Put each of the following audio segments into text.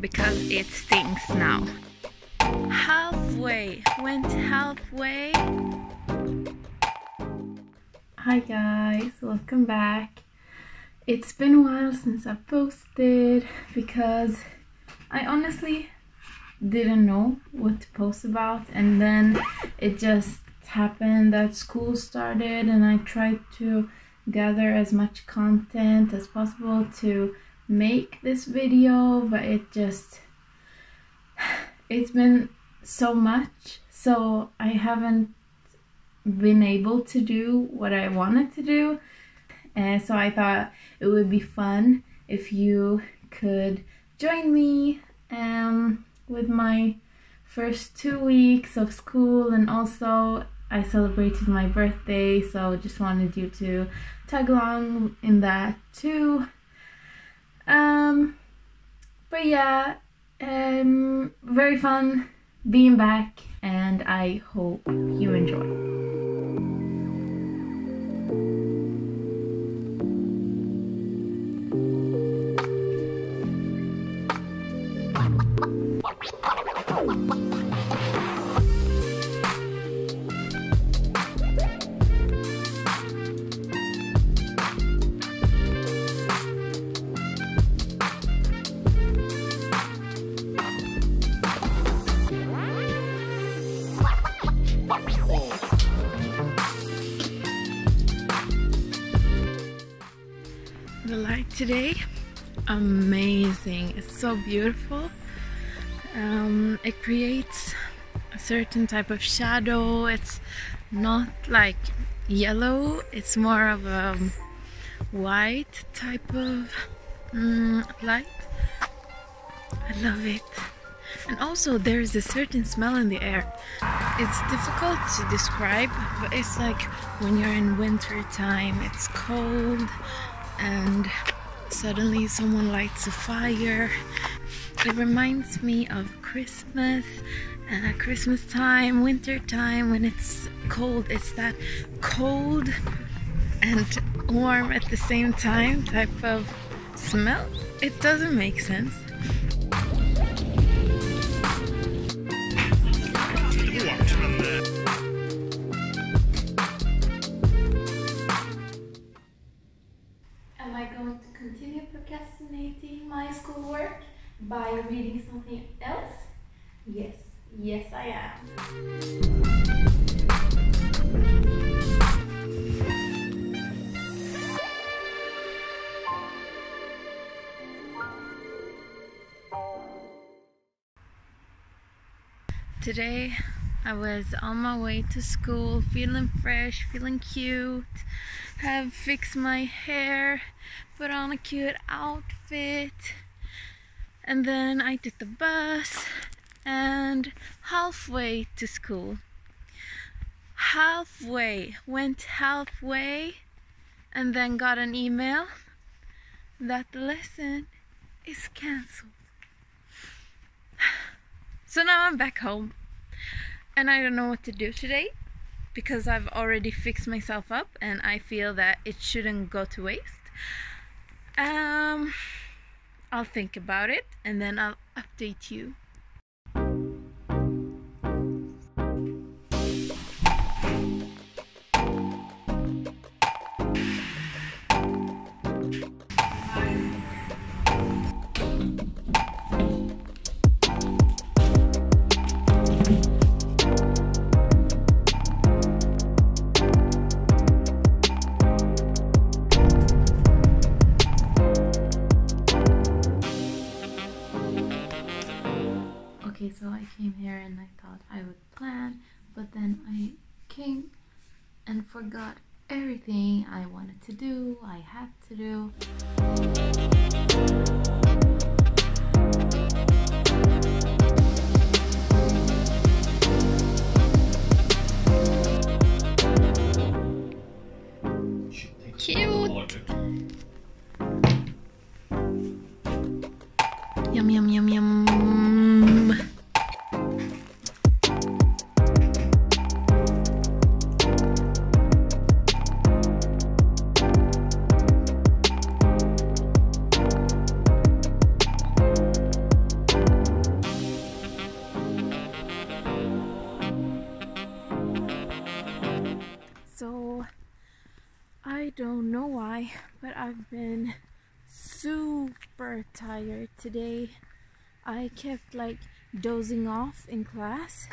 because it stinks now. Halfway, went halfway. Hi guys, welcome back. It's been a while since I posted because I honestly didn't know what to post about and then it just happened that school started and I tried to gather as much content as possible to make this video but it just it's been so much. So I haven't been able to do what I wanted to do. And so I thought it would be fun if you could join me um, with my first two weeks of school. And also I celebrated my birthday so just wanted you to tag along in that too um but yeah um very fun being back and I hope you enjoy today. Amazing. It's so beautiful. Um, it creates a certain type of shadow. It's not like yellow. It's more of a white type of mm, light. I love it. And also there's a certain smell in the air. It's difficult to describe but it's like when you're in winter time it's cold and suddenly someone lights a fire. It reminds me of Christmas, uh, Christmas time, winter time when it's cold. It's that cold and warm at the same time type of smell. It doesn't make sense. By reading something else? Yes, yes I am. Today I was on my way to school feeling fresh, feeling cute, have fixed my hair, put on a cute outfit, and then I took the bus and halfway to school. Halfway, went halfway, and then got an email that the lesson is cancelled. So now I'm back home and I don't know what to do today because I've already fixed myself up and I feel that it shouldn't go to waste. Um, I'll think about it and then I'll update you. but then I came and forgot everything I wanted to do, I had to do. Cute. Yum yum yum yum. I've been super tired today. I kept like dozing off in class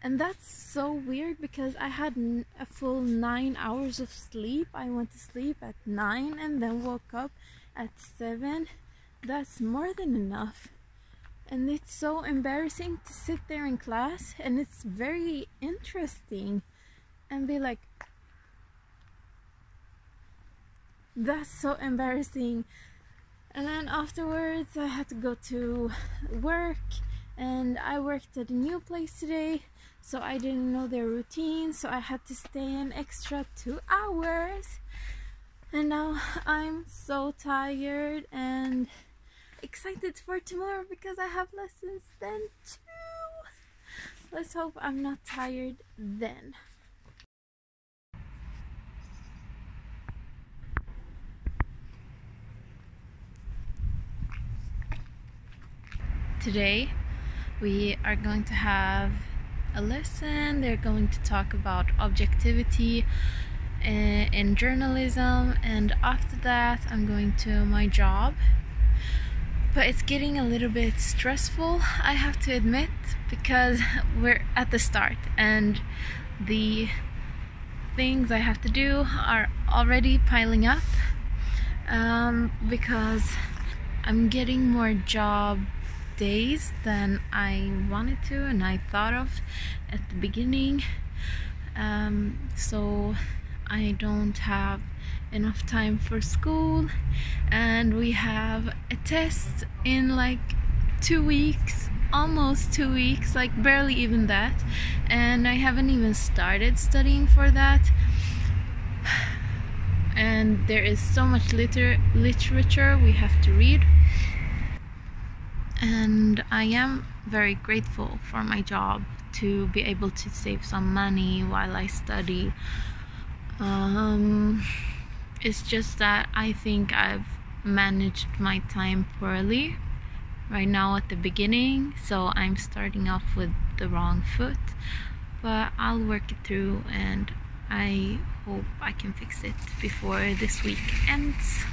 and that's so weird because I had a full nine hours of sleep. I went to sleep at nine and then woke up at seven. That's more than enough. And it's so embarrassing to sit there in class and it's very interesting and be like, that's so embarrassing. And then afterwards, I had to go to work and I worked at a new place today so I didn't know their routine so I had to stay an extra two hours. And now I'm so tired and excited for tomorrow because I have lessons then too. Let's hope I'm not tired then today we are going to have a lesson. They're going to talk about objectivity eh, in journalism, and after that, I'm going to my job. But it's getting a little bit stressful, I have to admit, because we're at the start and the things I have to do are already piling up um, because I'm getting more job days than I wanted to and I thought of at the beginning. Um, so I don't have enough time for school and we have a test in like two weeks almost two weeks like barely even that. And I haven't even started studying for that. And there is so much liter literature we have to read and I am very grateful for my job to be able to save some money while I study. Um, it's just that I think I've managed my time poorly right now at the beginning, so I'm starting off with the wrong foot, but I'll work it through and I hope I can fix it before this week ends.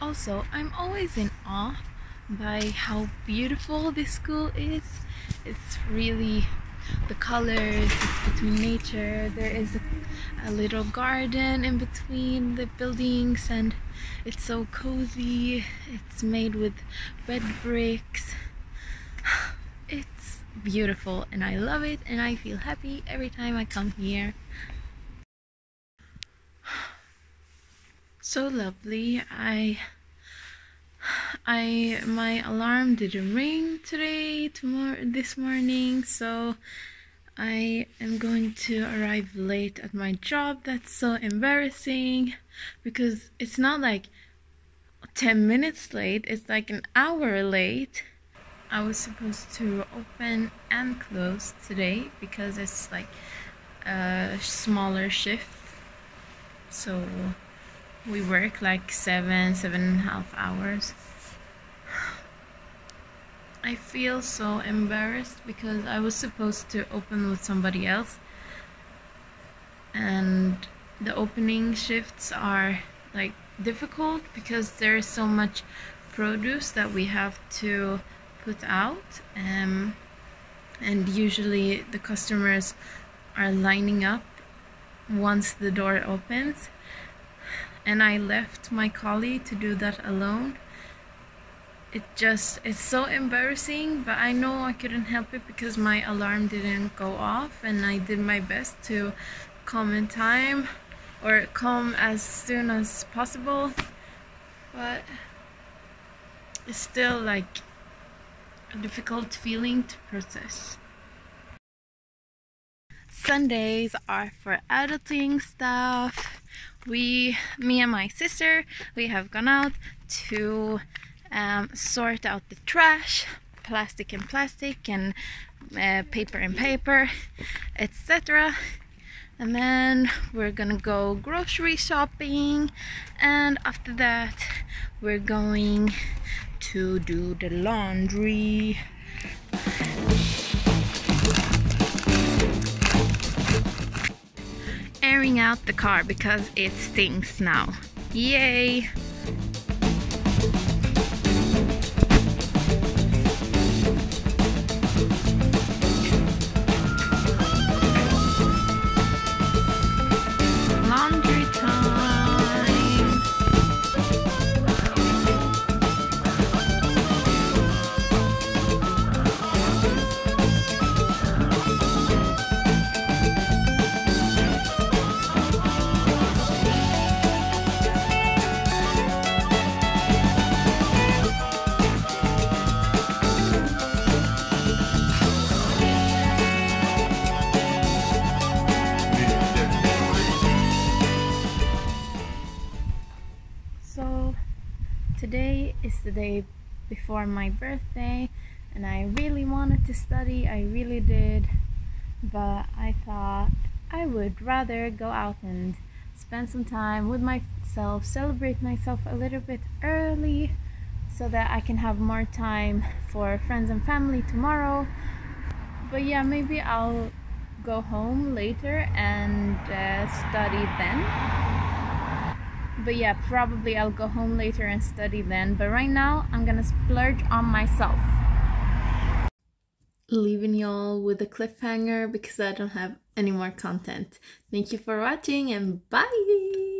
Also, I'm always in awe by how beautiful this school is. It's really the colors, it's between nature. There is a, a little garden in between the buildings and it's so cozy. It's made with red bricks. It's beautiful and I love it and I feel happy every time I come here. So lovely. I I my alarm didn't ring today tomorrow this morning so I am going to arrive late at my job. That's so embarrassing because it's not like 10 minutes late it's like an hour late. I was supposed to open and close today because it's like a smaller shift so we work like seven seven and a half hours. I feel so embarrassed because I was supposed to open with somebody else. And the opening shifts are like difficult because there is so much produce that we have to put out. Um, and usually the customers are lining up once the door opens and I left my colleague to do that alone. It just it's so embarrassing but I know I couldn't help it because my alarm didn't go off and I did my best to come in time or come as soon as possible but it's still like a difficult feeling to process. Sundays are for editing stuff we me and my sister we have gone out to um, sort out the trash plastic and plastic and uh, paper and paper etc and then we're gonna go grocery shopping and after that we're going to do the laundry out the car because it stinks now Yay! So today is the day before my birthday and I really wanted to study, I really did, but I thought I would rather go out and spend some time with myself, celebrate myself a little bit early so that I can have more time for friends and family tomorrow. But yeah, maybe I'll go home later and uh, study then but yeah probably i'll go home later and study then. But right now i'm gonna splurge on myself. Leaving y'all with a cliffhanger because i don't have any more content. Thank you for watching and bye